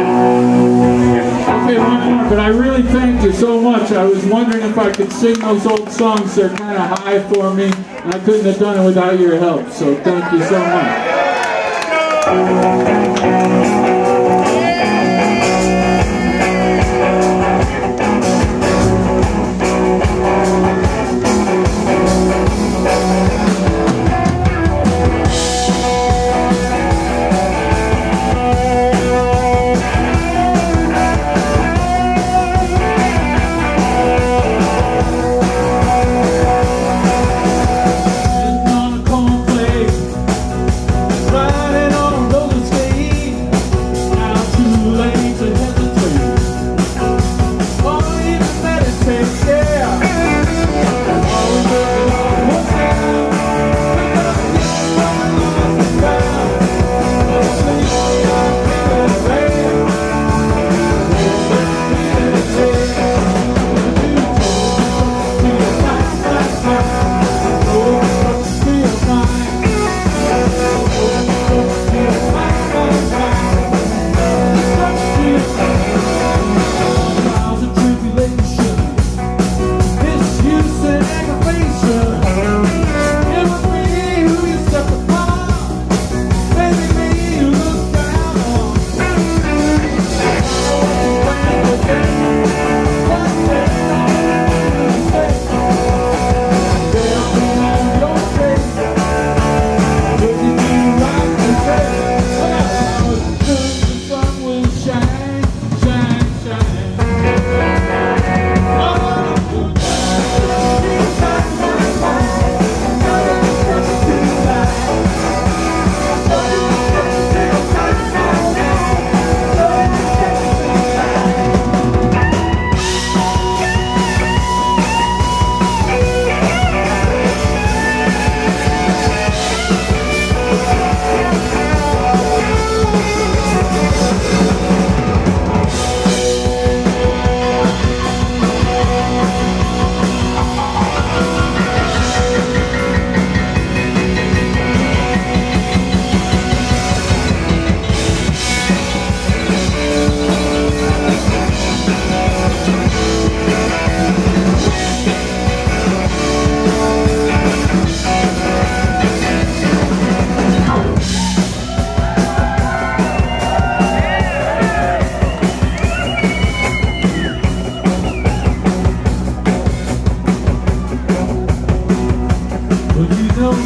Okay, one more, but I really thank you so much. I was wondering if I could sing those old songs. They're kind of high for me, and I couldn't have done it without your help. So thank you so much.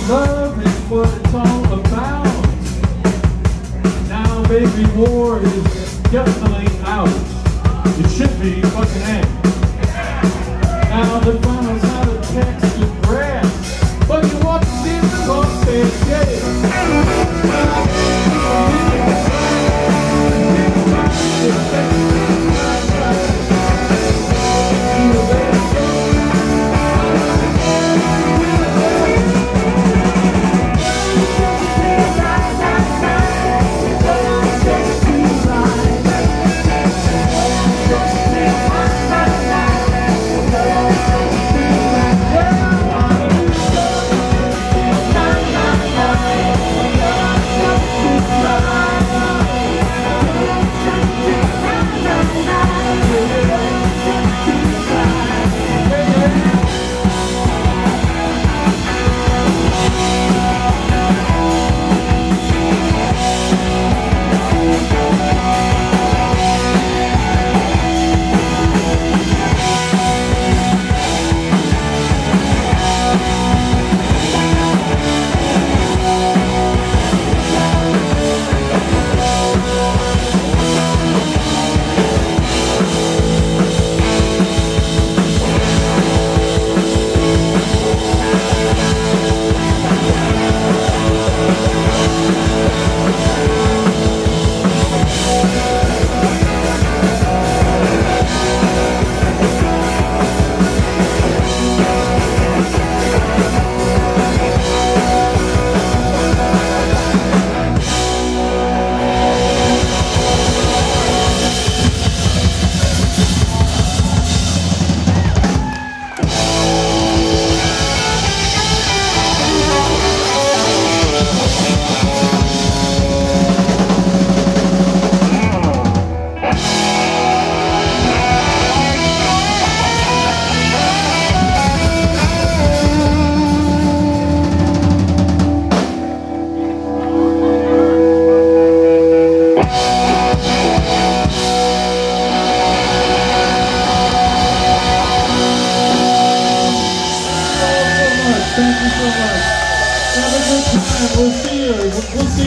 love is what it's all about. Now baby war is definitely out. It should be fucking out. Now the finals out of Texas grass. Fucking walk in the whole yeah.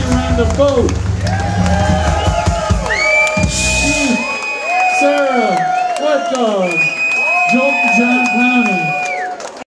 We'll see you